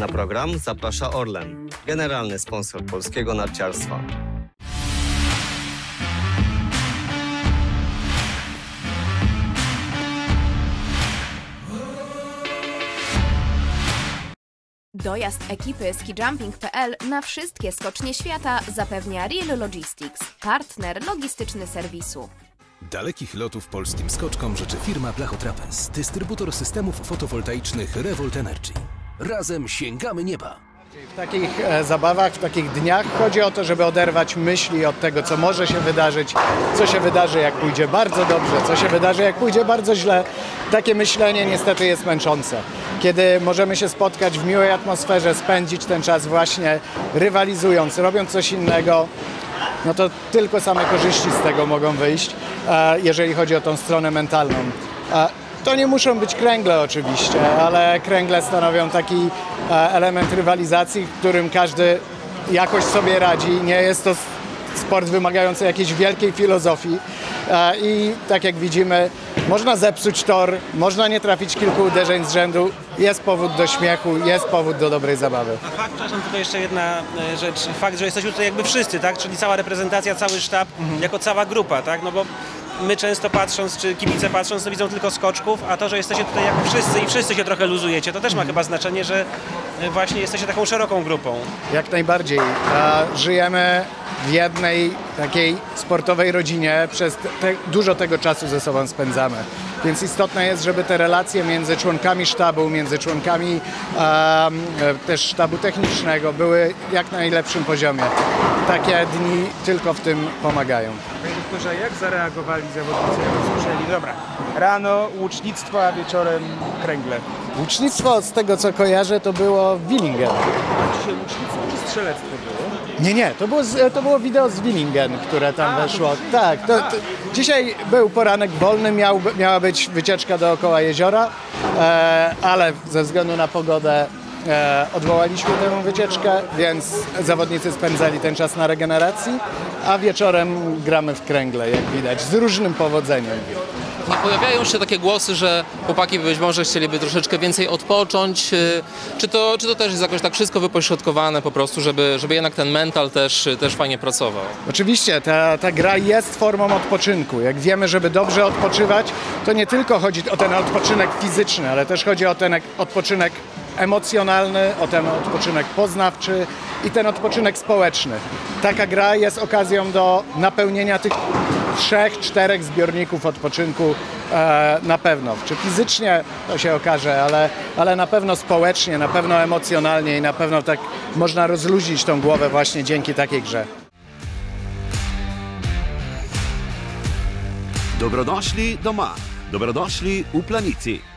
Na program zaprasza Orlen, generalny sponsor polskiego narciarstwa. Dojazd ekipy skijumping.pl na wszystkie skocznie świata zapewnia Real Logistics, partner logistyczny serwisu. Dalekich lotów polskim skoczkom życzy firma Blachotrapez, dystrybutor systemów fotowoltaicznych Revolt Energy. Razem sięgamy nieba. W takich e, zabawach, w takich dniach chodzi o to, żeby oderwać myśli od tego, co może się wydarzyć, co się wydarzy, jak pójdzie bardzo dobrze, co się wydarzy, jak pójdzie bardzo źle. Takie myślenie niestety jest męczące. Kiedy możemy się spotkać w miłej atmosferze, spędzić ten czas właśnie rywalizując, robiąc coś innego, no to tylko same korzyści z tego mogą wyjść, e, jeżeli chodzi o tą stronę mentalną. To nie muszą być kręgle oczywiście, ale kręgle stanowią taki e, element rywalizacji, w którym każdy jakoś sobie radzi. Nie jest to sport wymagający jakiejś wielkiej filozofii E, i tak jak widzimy, można zepsuć tor, można nie trafić kilku uderzeń z rzędu, jest powód do śmiechu, jest powód do dobrej zabawy. A fakt, przepraszam, tylko jeszcze jedna e, rzecz. Fakt, że jesteśmy tutaj jakby wszyscy, tak? Czyli cała reprezentacja, cały sztab, jako cała grupa, tak? No bo my często patrząc, czy kibice patrząc, to widzą tylko skoczków, a to, że jesteście tutaj jako wszyscy i wszyscy się trochę luzujecie, to też ma chyba znaczenie, że e, właśnie jesteście taką szeroką grupą. Jak najbardziej. Żyjemy w jednej takiej sportowej rodzinie, przez te, dużo tego czasu ze sobą spędzamy. Więc istotne jest, żeby te relacje między członkami sztabu, między członkami e, też sztabu technicznego były jak na najlepszym poziomie. Takie dni tylko w tym pomagają. Panie doktorze, jak zareagowali zawodnicy, jak usłyszeli, dobra, rano łucznictwo, a wieczorem kręgle. Łucznictwo z tego co kojarzę to było w Willingen. A dzisiaj łucznictwo czy strzelectwo było? Nie, nie, to było, to było wideo z Willingen, które tam weszło. Tak, to, to, dzisiaj był poranek wolny, miał, miała być wycieczka dookoła jeziora, e, ale ze względu na pogodę odwołaliśmy tę wycieczkę, więc zawodnicy spędzali ten czas na regeneracji, a wieczorem gramy w kręgle, jak widać, z różnym powodzeniem. No, pojawiają się takie głosy, że chłopaki być może chcieliby troszeczkę więcej odpocząć. y, Czy to, czy to też jest jakoś tak wszystko wypośrodkowane po prostu, żeby, żeby jednak ten mental też, też fajnie pracował? Oczywiście ta, ta gra jest formą odpoczynku. Jak wiemy, żeby dobrze odpoczywać, to nie tylko chodzi o ten odpoczynek fizyczny, ale też chodzi o ten odpoczynek emocjonalny, o ten odpoczynek poznawczy i ten odpoczynek społeczny. Taka gra jest okazją do napełnienia tych trzech, czterech zbiorników odpoczynku e, na pewno. Czy fizycznie to się okaże, ale, ale na pewno społecznie, na pewno emocjonalnie i na pewno tak można rozluźnić tą głowę właśnie dzięki takiej grze. Dobrodošli doma, dobrodošli v planici.